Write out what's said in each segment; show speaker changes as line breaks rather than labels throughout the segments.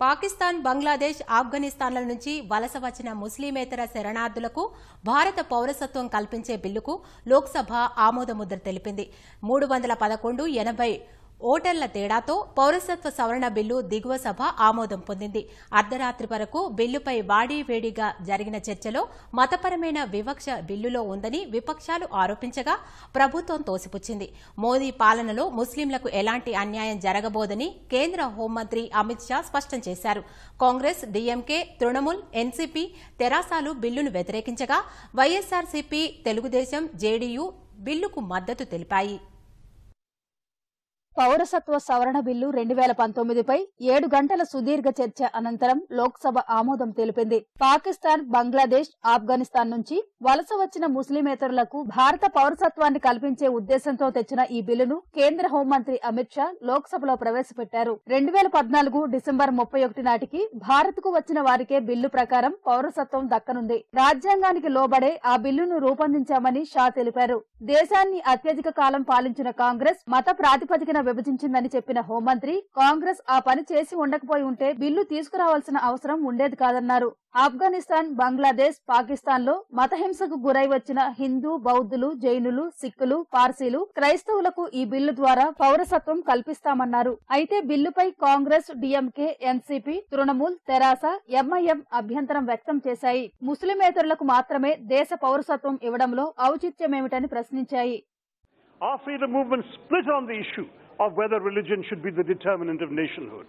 పాకిస్తాన్ బంగ్లాదేశ్ ఆఫ్ఘనిస్తాన్ల నుంచి వలస వచ్చిన ముస్లిమేతర శరణార్థులకు భారత పౌరసత్వం కల్పించే బిల్లుకు లోక్సభ ఆమోదముద్ర తెలిపింది. మూడు వందల పదకొండు ఎనభై ఓటర్ల తేడాతో పౌరసత్వ సవరణ బిల్లు దిగువ సభ ఆమోదం పొందింది. అర్ధరాత్రి వరకు బిల్లుపై వాడీవేడిగా జరిగిన చర్చలో మతపరమైన వివక్ష బిల్లులో ఉందని విపక్షాలు ఆరోపించగా ప్రభుత్వం తోసిపుచ్చింది. మోదీ పాలనలో ముస్లింలకు ఎలాంటి అన్యాయం జరగబోదని కేంద్ర హోంమంత్రి అమిత్ షా స్పష్టం చేశారు. కాంగ్రెస్ డీఎంకే తృణమూల్ ఎన్సీపీ తెరాసాలు బిల్లును వ్యతిరేకించగా వైఎస్సార్సీపీ తెలుగుదేశం జేడీయూ బిల్లుకు మద్దతు తెలిపాయి.
పౌరసత్వ సవరణ బిల్లు రెండు వేల పంతొమ్మిదిపై ఏడు గంటల సుదీర్ఘ చర్చ అనంతరం లోక్సభ ఆమోదం తెలిపింది. పాకిస్తాన్ బంగ్లాదేశ్ ఆఫ్ఘనిస్తాన్ నుంచి వలస వచ్చిన ముస్లిమేతరులకు భారత పౌరసత్వాన్ని కల్పించే ఉద్దేశంతో తెచ్చిన ఈ బిల్లును కేంద్ర హోంమంత్రి అమిత్ షా లోక్సభలో ప్రవేశపెట్టారు. రెండు వేల పద్నాలుగు డిసెంబర్ ముప్పై ఒకటి నాటికి భారత్కు వచ్చిన వారికే బిల్లు ప్రకారం పౌరసత్వం దక్కనుంది. రాజ్యాంగానికి లోబడే ఆ బిల్లును రూపొందించామని షా తెలిపారు. దేశాన్ని అత్యధిక కాలం పాలించిన కాంగ్రెస్ మత ప్రాతిపదికన విభజించిందని చెప్పిన హోంమంత్రి కాంగ్రెస్ ఆ పని చేసి ఉండకపోయి ఉంటే బిల్లు తీసుకురావాల్సిన అవసరం ఉండేది కాదన్నారు. ఆఫ్ఘనిస్తాన్ బంగ్లాదేశ్ పాకిస్తాన్లో మతహింసకు గురై వచ్చిన హిందూ బౌద్ధులు జైనులు సిక్కులు పార్సీలు క్రైస్తవులకు ఈ బిల్లు ద్వారా పౌరసత్వం కల్పిస్తామన్నారు. అయితే బిల్లుపై Congress DMK NCP Trinamool TRS MIM అభ్యంతరం వ్యక్తం చేశాయి. ముస్లిమేతరులకు మాత్రమే దేశ పౌరసత్వం ఇవ్వడంలో ఔచిత్యమేమిటని ప్రశ్నించాయి.
Our freedom movement split on the issue. Of whether religion should be the determinant of nationhood.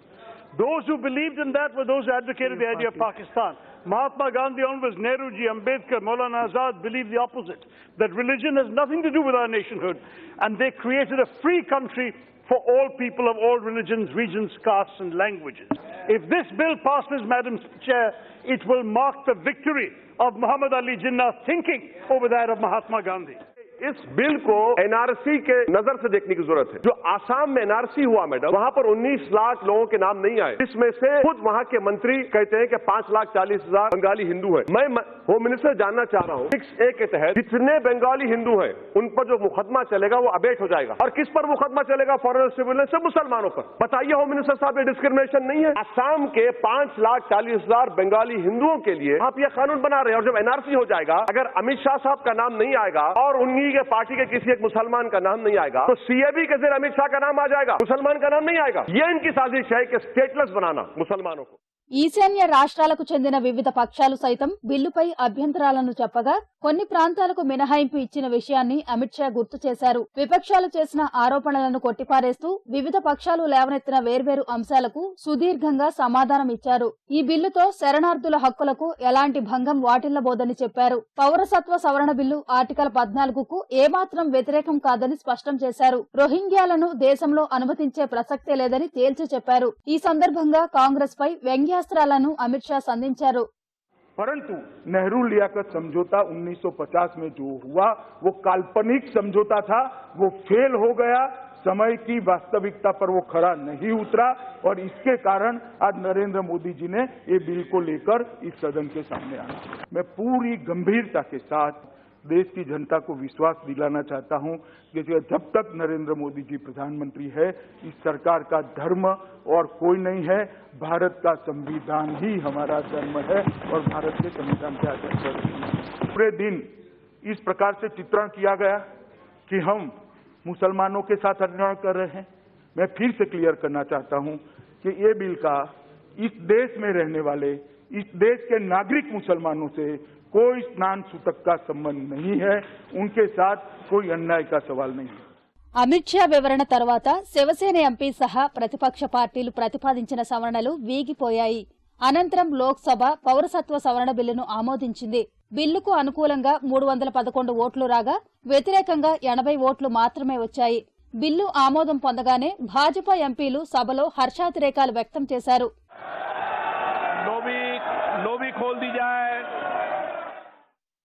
Those who believed in that were those who advocated the idea of Pakistan. Mahatma Gandhi onwards, Nehruji, Ambedkar, Maulana Azad believed the opposite, that religion has nothing to do with our nationhood. And they created a free country for all people of all religions, regions, castes and languages. If this bill passes, Madam Chair, it will mark the victory of Muhammad Ali Jinnah's thinking over that of Mahatma Gandhi.
इस bill को NRC के नज़र से देखने की ज़रूरत है। जो आसाम में एनआरसी हुआ, मैडम, वहाँ पर 19 लाख लोगों के नाम नहीं आए। इसमें से खुद वहाँ के मंत्री कहते हैं कि पाँच लाख चालीस हज़ार बंगाली हिंदू हैं। मैं होम मिनिस्टर जानना चाह रहा हूँ। सिक्स ए के तहत जितने बंगाली हिंदू हैं, उन पर जो मुकदमा चलेगा, वो अबेट हो जाएगा। और किस पर मुकदमा चलेगा? फॉरन सिविल से मुसलमानों पर। बताइए होम मिनिस्टर साहब, ये डिस्क्रिमिनेशन नहीं है? आसाम के पाँच लाख चालीस हज़ार बंगाली हिंदुओं के लिए आप ये कानून बना रहे हैं। और जब एनआरसी हो जाएगा, अगर अमित शाह साहब का नाम नहीं आएगा, और उन्हीं के पार्टी के किसी एक मुसलमान का नाम नहीं आएगा तो सीएबी के ज़रिए अमित शाह का नाम आ जाएगा। मुसलमान का नाम नहीं आएगा। ये इनकी साजिश है कि स्टेटलेस बनाना मुसलमानों को।
ఈశాన్య రాష్ట్రాలకు చెందిన వివిధ పక్షాలు సైతం బిల్లుపై అభ్యంతరాలను చెప్పగా కొన్ని ప్రాంతాలకు మినహాయింపు ఇచ్చిన విషయాన్ని అమిత్ షా గుర్తు చేశారు. విపక్షాలు చేసిన ఆరోపణలను కొట్టిపారేస్తూ వివిధ పక్షాలు లేవనెత్తిన వేర్వేరు అంశాలకు సుదీర్ఘంగా సమాధానం ఇచ్చారు. ఈ బిల్లుతో శరణార్థుల హక్కులకు ఎలాంటి భంగం వాటిల్లబోదని చెప్పారు. పౌరసత్వ సవరణ బిల్లు ఆర్టికల్ పద్నాలుగుకు ఏమాత్రం వ్యతిరేకం కాదని స్పష్టం చేశారు. రోహింగ్యాలను దేశంలో అనుమతించే ప్రసక్తే లేదని తేల్చి చెప్పారు. ఈ సందర్భంగా కాంగ్రెస్ పై వ్యంగ్య వ్యంగ్యాస్త్రాలను అమిత్ షా సంధించారు
परंतु नेहरू लियाकत समझौता 1950 में जो हुआ वो काल्पनिक समझौता था वो फेल हो गया समय की वास्तविकता पर वो खरा नहीं उतरा और इसके कारण आज नरेंद्र मोदी जी ने ये बिल को लेकर इस सदन के सामने आया मैं पूरी गंभीरता के साथ देश की जनता को विश्वास दिलाना चाहता हूँ कि जब तक नरेंद्र मोदी जी प्रधानमंत्री है, इस सरकार का धर्म और कोई नहीं है, भारत का संविधान ही हमारा धर्म है और भारत के संविधान के पर पूरे दिन इस प्रकार से चित्रण किया गया कि हम मुसलमानों के साथ अन्याय कर रहे हैं। मैं फिर से क्लियर करना चाहता हूँ कि ये बिल का इस देश में रहने वाले, इस देश के नागरिक मुसलमानों से कोई स्नान सूतक का संबंध नहीं है उनके साथ कोई अन्याय का सवाल नहीं है
అమిత్ షా వివరణ తర్వాత శివసేన ఎంపీ సహా ప్రతిపక్ష పార్టీలు ప్రతిపాదించిన సవరణలు వీగిపోయాయి అనంతరం లోక్సభ పౌరసత్వ సవరణ బిల్లును ఆమోదించింది బిల్లుకు అనుకూలంగా మూడు వందల పదకొండు ఓట్లు రాగా వ్యతిరేకంగా ఎనభై ఓట్లు మాత్రమే వచ్చాయి బిల్లు ఆమోదం పొందగానే భాజపా ఎంపీలు సభలో హర్షాతిరేకాలు వ్యక్తం చేశారు